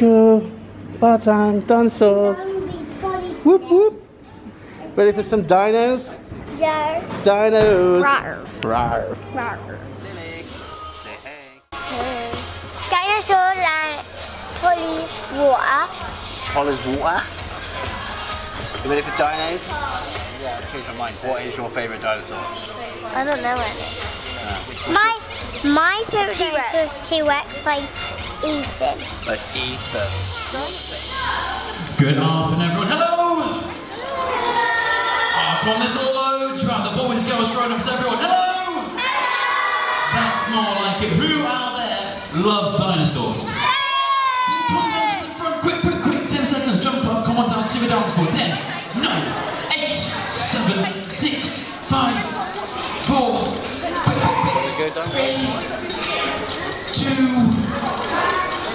Disco, bar time, dinosaurs. Whoop whoop. Ready for some dinos? Yeah. Dinos. Rawr. Rawr. Rawr. Dinosaur like police water. Olive water. You ready for dinos? Yeah, I changed my mind. What is your favourite dinosaur? I don't know it. Uh, my my favorite dinosaur is T-Rex like Ethan. Like Ethan. Good afternoon, everyone. Hello! Oh, come on, there's loads around. The boys, girls, grown-ups, everyone. Hello! That's more like it. Who out there loves dinosaurs? Come down to the front, quick, quick, quick. Ten seconds, jump up, come on down to the dance floor. Ten, nine, eight, seven, six, five, four, quick, quick, quick. Three, two,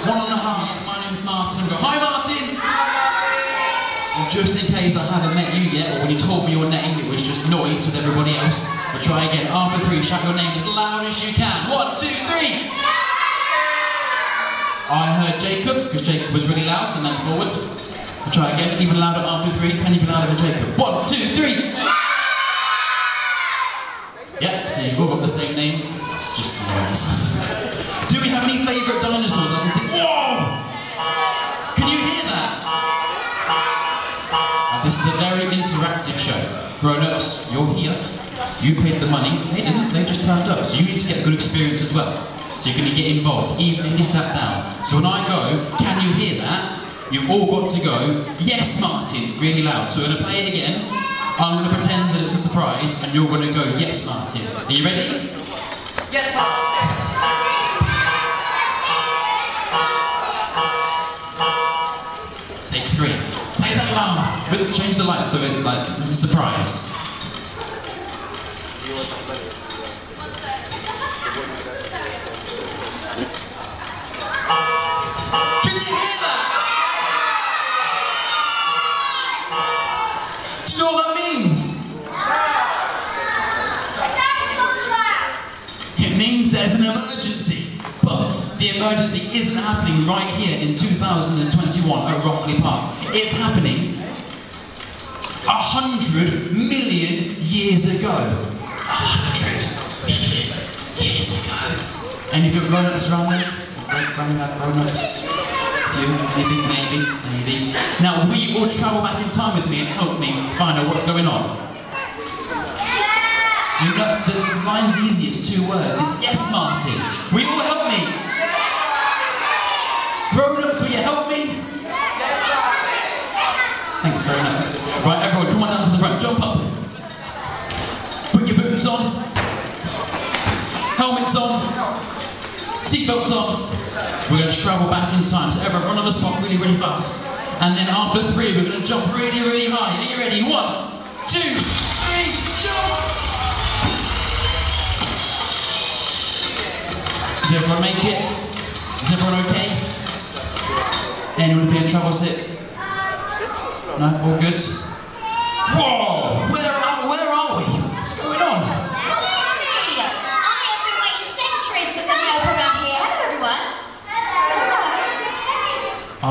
one and a half. My name's Martin. I'm going, Hi, Martin. And case I haven't met you yet, or when you told me your name, it was just noise with everybody else. But try again. After three, shout your name as loud as you can. One, two, three. I heard Jacob, because Jacob was really loud, and then forwards. We'll try again. Even louder after three. Can you be louder than Jacob? One, two, three. Yep, so you've all got the same name. It's just noise. Do we have any favourite this is a very interactive show. Grown-ups, you're here. You paid the money. They didn't. They just turned up. So you need to get a good experience as well. So you're going to get involved, even if you sat down. So when I go, can you hear that? You've all got to go, yes, Martin, really loud. So we're going to play it again. I'm going to pretend that it's a surprise, and you're going to go, yes, Martin. Are you ready? Yes, Martin. Take three. But change the light so it's like a surprise. Can you hear that? Do you know what that means? It means there's an emergency. But the emergency isn't happening right here in 2021 at Rockley Park. It's happening a hundred million years ago. A hundred million years ago. Any your grown-ups around there? Grown-up grown-ups? You, maybe, maybe, maybe. Now we all travel back in time with me and help me find out what's going on. You know, the, line's easy, it's two words. It's yes, Martin. We all help me? Grown-ups, will you help me? Thanks very much. Right, everyone, come on down to the front. Jump up. Put your boots on. Helmets on. Seatbelts on. We're going to travel back in time. So everyone, run on the spot really, really fast. And then after three, we're going to jump really, really high. Are you ready? One, two, three, jump! Did everyone make it? Is everyone okay? Anyone feeling trouble sick? No? All good? Whoa! Where are, where are we? What's going on? Hey, I have been waiting centuries for some help around here. Hello, everyone.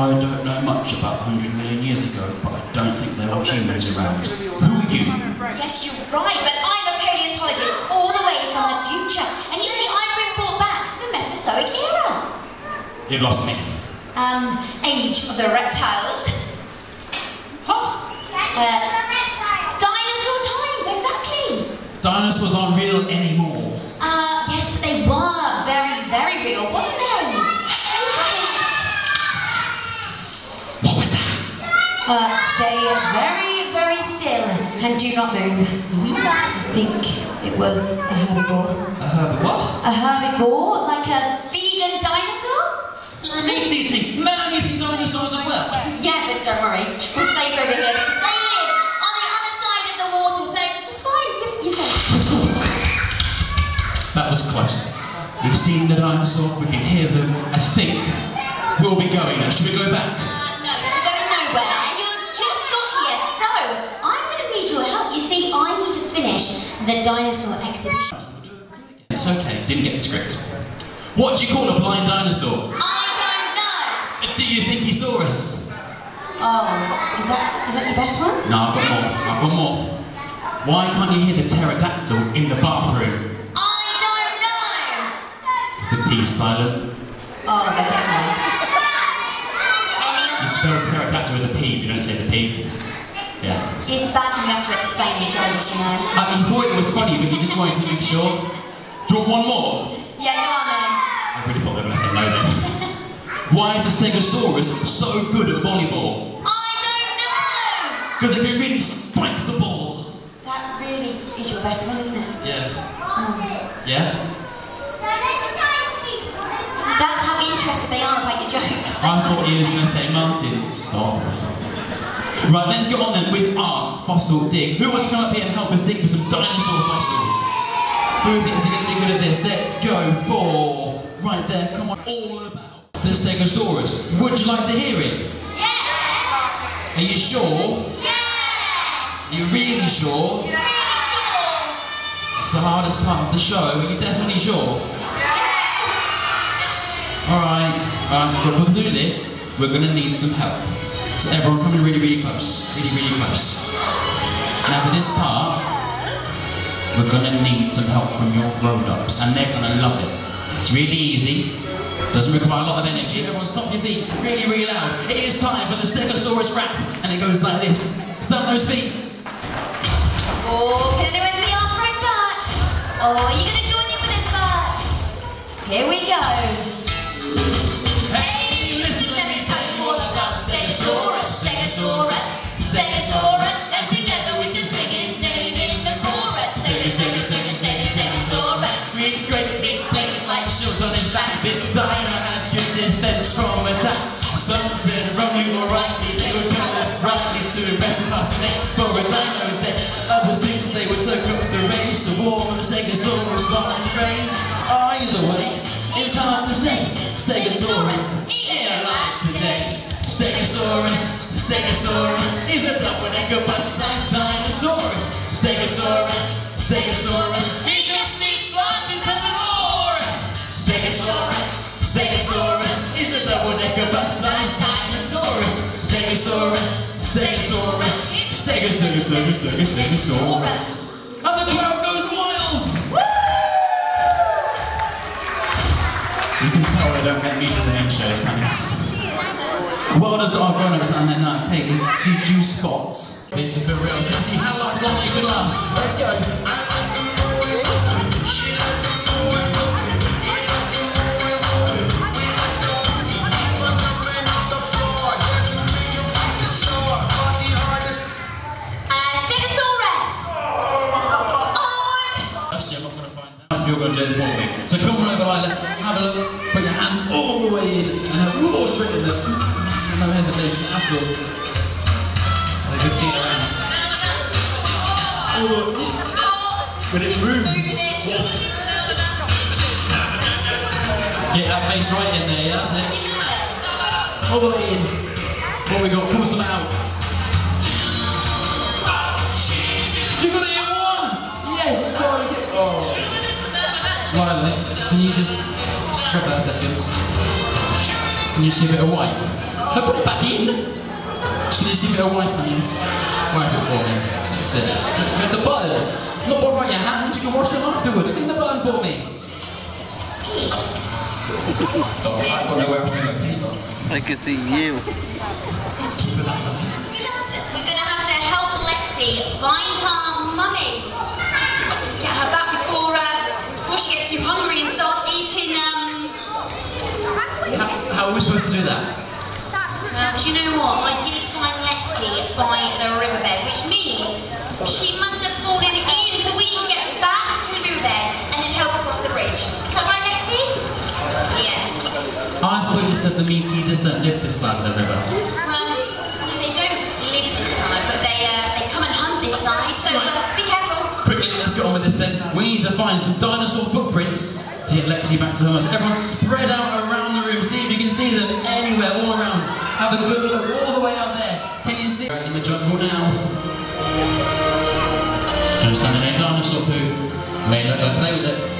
I don't know much about 100 million years ago, but I don't think there were humans around. Who are you? Yes, you're right, but I'm a paleontologist all the way from the future. And you see, I've been brought back to the Mesozoic era. You've lost me. Um, age of the reptiles. Huh? Uh, dinosaur times, exactly. Dinosaurs aren't real anymore. Uh, yes, but they were very, very real, wasn't they? What was that? Uh, stay very, very still and do not move. I think it was a herbivore. A herb what? A herbivore, like a vegan dinosaur? Meat eating, man eating dinosaurs as well. Yeah, but don't worry, we're safe over here because they live on the other side of the water, so it's fine. You're, you're safe. That was close. We've seen the dinosaur, we can hear them. I think we'll be going now. Should we go back? Uh, no, you're going nowhere. You've just got here, so I'm going to need your help. You see, I need to finish the dinosaur exhibition. It's okay, didn't get the script. What do you call a blind dinosaur? I don't know. Do Giganotosaurus. Oh, is that is that your best one? No, I've got more. I've got more. Why can't you hear the pterodactyl in the bathroom? I don't know. Is the P silent? Oh, getting worse. Any You spell pterodactyl with a P, you don't say the P. Yeah. It's bad when you have to explain your jokes, you know. I mean, you thought it was funny, but you just wanted to make sure. Do you want one more? Yeah, go on then. I really thought they were going to say no then. Why is the Stegosaurus so good at volleyball? I don't know. Because it can really spike the ball. That really is your best one, isn't it? Yeah. Oh. Yeah? That's how interested they are about your jokes. I thought you was going to say Martin. Stop. Right, let's get on then with our fossil dig. Who wants to come up here and help us dig for some dinosaur fossils? Who thinks they're going to be good at this? Let's go for right there. Come on, all about the Stegosaurus. Would you like to hear it? Yeah. Are you sure? Yeah. Are you really sure? Sure. It's the hardest part of the show. Are you definitely sure? Yeah. All right. Um, but to do this, we're going to need some help. So everyone, coming really, really close, really, really close. Now for this part, we're going to need some help from your grown-ups, and they're to love it. It's really easy. Doesn't require a lot of energy. Everyone, stop your feet, really, really loud. It is time for the Stegosaurus rap, and it goes like this. Stamp those feet. Oh, can anyone see our friend back? Oh, are you to join in with us, Bert? Here we go. Stegosaurus, Stegosaurus, Stegosaurus, and together we can sing his name in the chorus. Stegos, Stegos, Stegos, Stegos, Stegosaurus. With great big plates like shields on his back, this dino had good defense from attack. Some said wrongly or rightly, they would come left rightly to impersonate for a dino death. Others think they would soak up the race to warm the Stegosaurus body phrase. Either way, it's hard to say. Stegosaurus, in alive today. Stegosaurus, Stegosaurus is a double-decker bus-sized dinosaurus. Stegosaurus, Stegosaurus, he just needs blood to herbivores. Stegosaurus, Stegosaurus is a double-decker bus-sized dinosaurus. Stegosaurus, Stegosaurus, Stegos, Stegos, Stegos, Stegos, Stegosaurus. And the crowd goes wild! You can tell they don't get me to the shows, can you? Well done to our grown-ups down there now. Caitlin, did you spot? This is for real. Let's see how long, you can last. Let's go. You're going to do it for me. So come on over, Lila. Have a look. Put your hand all the way in and have raw straight in there. No hesitation at all. And a good feel around. oh. But it moves. Moving. Get that face right in there, yeah, that's it. All the in. What we got? Pull some out. You got it in one! Yes, very good. Oh. Lila, can you just scrub that a second? Can you just give it a wipe? No, put it back in! Just can you just give it a wipe, can you? Wipe it for me. That's it. The button. Not bother about your hands, you can wash them afterwards. Clean the button for me. Stop. I've got nowhere else to go. Please stop. I can see you. Keep it that size. We're gonna have to help Lexi find her mummy. Get her back before uh, before she gets too hungry and starts eating. Um, How, how are we supposed to do that? Uh, do you know what? I did find Lexi by the riverbed, which means she must have fallen in. So we need to get back to the riverbed and then help across the bridge. Is that right, Lexi? Yes. I thought you said the meat-eaters don't live this side of the river. Well, they don't live this side, but they uh, they come and hunt this side. So uh, be careful. Quickly, let's get on with this then. We need to find some dinosaur footprints to get Lexi back to her. So everyone spread out around any dinosaur poo. Layla, don't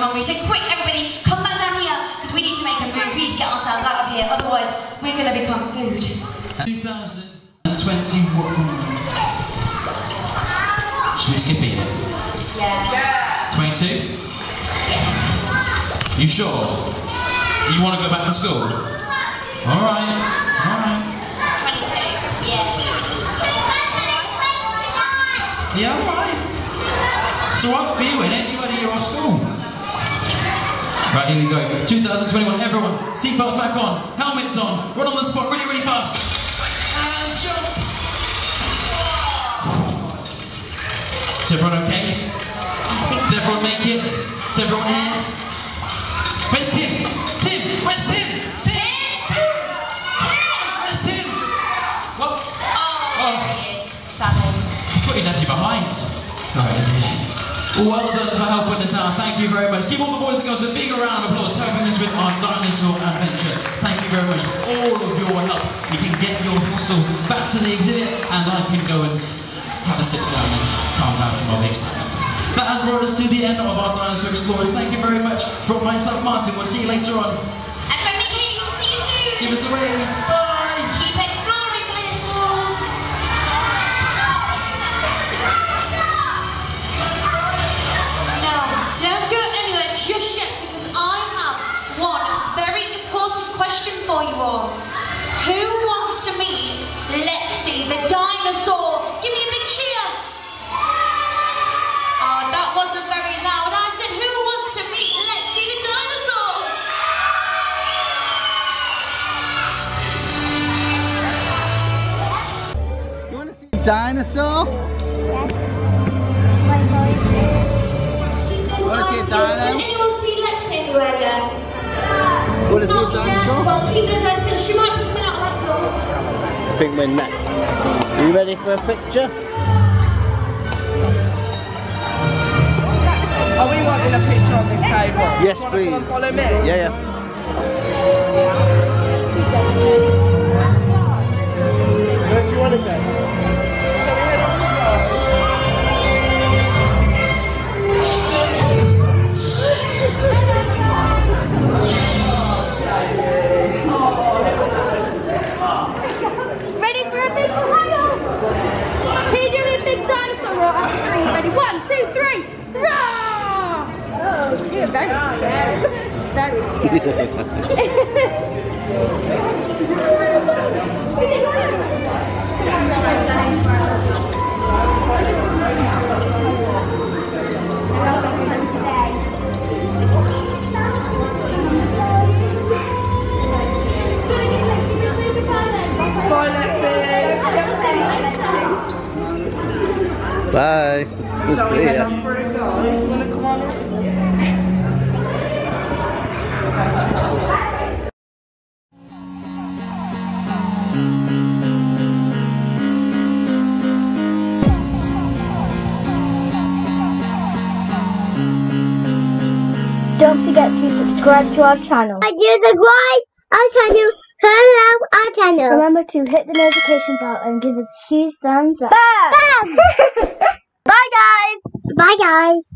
hungry. So quick, everybody, come back down here because we need to make a move. We need to get ourselves out of here. Otherwise, we're going to become food. 2021. Should we skip it? Yes. 22? You sure? You want to go back to school? Alright, alright. 22. Yeah. Yeah, alright. It's alright for you, innit? You're ready, you're off school. Right, here we go. 2021, everyone, seatbelts back on, helmets on, run on the spot really, really fast. And jump! Is everyone okay? Does everyone make it? Is everyone here? Where's Tim? Tim! Where's Tim? Tim! Tim! Where's Tim? What? Oh, oh. there he is. Sammy. I thought you'd left you behind. Right, is he? Well done for helping us out. Thank you very much. Give all the boys and girls a big round of applause helping us with our dinosaur adventure. Thank you very much for all of your help. You can get your fossils back to the exhibit and I can go and have a sit down and calm down from all the excitement. That has brought us to the end of our Dinosaur Explorers. Thank you very much. From myself, Martin, we'll see you later on. And from me, we'll see you soon. Give us a wave. Bye! Want to see dinosaur? Wanna see a dino? Anyone see Lexi anywhere yet? Want to see a Not yet. dinosaur? Well, keep those eyes peeled. She might be coming out that door. I think we're next. Are you ready for a picture? Are we wanting a picture on this table? Yes, Wanna come please. and Follow me. Yeah, yeah. Bye, Lexi. Bye. Shall we See ya. Subscribe to our channel. And you subscribe our channel. Hello, our channel. Remember to hit the notification bell and give us a huge thumbs up. Bam! Bye guys! Bye guys!